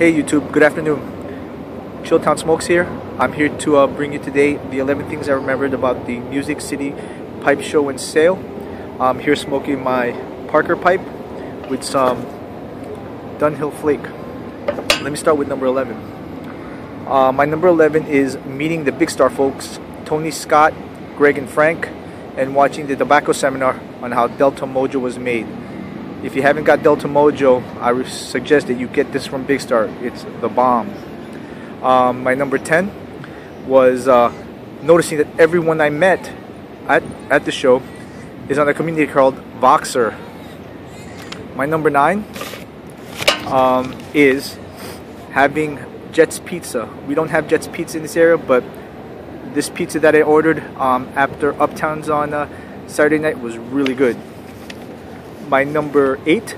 Hey YouTube, good afternoon. Chilltown Smokes here. I'm here to uh, bring you today the 11 things I remembered about the Music City Pipe Show and Sale. I'm here smoking my Parker pipe with some Dunhill Flake. Let me start with number 11. Uh, my number 11 is meeting the Big Star folks, Tony Scott, Greg and Frank, and watching the tobacco seminar on how Delta Mojo was made. If you haven't got Delta Mojo, I suggest that you get this from Big Star. It's the bomb. Um, my number 10 was uh, noticing that everyone I met at, at the show is on a community called Voxer. My number 9 um, is having Jet's Pizza. We don't have Jet's Pizza in this area, but this pizza that I ordered um, after Uptowns on uh, Saturday night was really good my number eight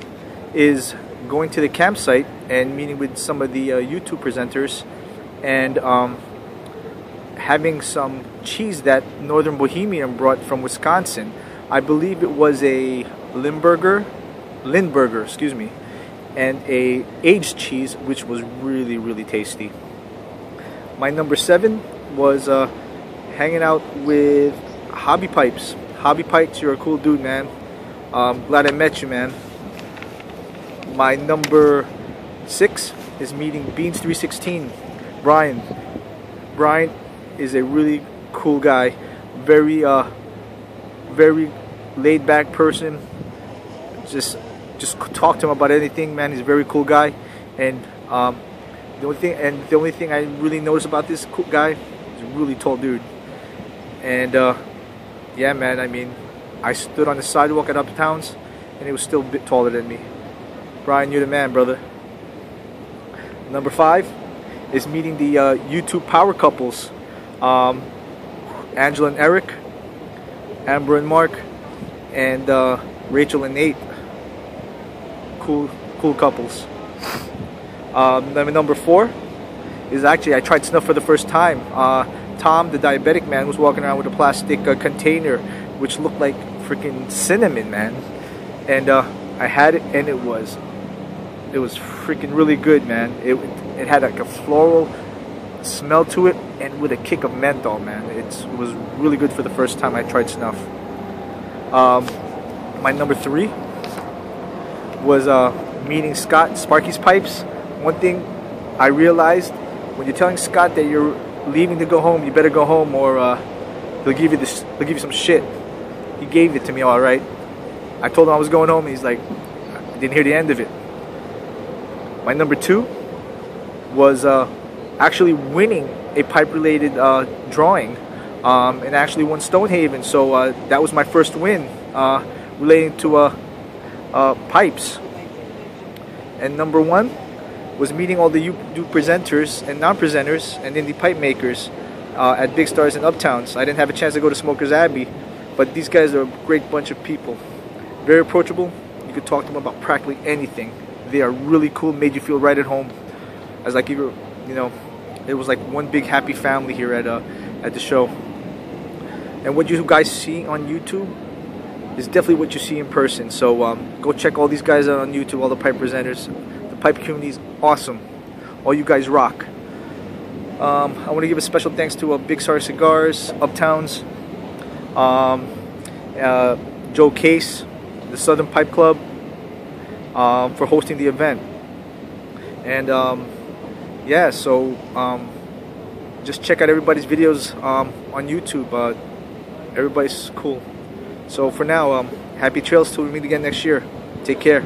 is going to the campsite and meeting with some of the uh, YouTube presenters and um, having some cheese that Northern Bohemian brought from Wisconsin. I believe it was a Limburger, Lindberger, excuse me, and a aged cheese, which was really, really tasty. My number seven was uh, hanging out with Hobby Pipes. Hobby Pipes, you're a cool dude, man. Um, glad I met you, man. My number six is meeting Beans 316. Brian. Brian is a really cool guy. Very, uh, very laid back person. Just, just talk to him about anything, man. He's a very cool guy. And um, the only thing, and the only thing I really noticed about this cool guy is a really tall dude. And uh, yeah, man. I mean, I stood on the sidewalk at Uptowns, and he was still a bit taller than me. Brian, you're the man, brother. Number five is meeting the uh, YouTube power couples, um, Angela and Eric, Amber and Mark, and uh, Rachel and Nate. Cool, cool couples. Um, number four is actually I tried snuff for the first time. Uh, Tom, the diabetic man, was walking around with a plastic uh, container which looked like freaking cinnamon, man. And uh, I had it, and it was, it was freaking really good, man. It it had like a floral smell to it, and with a kick of menthol, man. It was really good for the first time I tried snuff. Um, my number three was uh, meeting Scott Sparky's Pipes. One thing I realized when you're telling Scott that you're leaving to go home, you better go home, or uh, they'll give you this, they'll give you some shit he gave it to me all right. I told him I was going home, he's like, I didn't hear the end of it. My number two was uh, actually winning a pipe-related uh, drawing, um, and actually won Stonehaven. So uh, that was my first win uh, relating to uh, uh, pipes. And number one was meeting all the YouTube presenters and non-presenters and indie pipe makers at Big Stars and Uptowns. I didn't have a chance to go to Smokers Abbey, but these guys are a great bunch of people. Very approachable. You could talk to them about practically anything. They are really cool, made you feel right at home. As like you you know, it was like one big happy family here at uh, at the show. And what you guys see on YouTube is definitely what you see in person. So um, go check all these guys out on YouTube, all the pipe presenters. The pipe community is awesome. All you guys rock. Um, I want to give a special thanks to uh, Big Star Cigars, Uptowns, um, uh, Joe Case, the Southern Pipe Club, um, for hosting the event. And um, yeah, so um, just check out everybody's videos um, on YouTube. Uh, everybody's cool. So for now, um, happy trails till we meet again next year. Take care.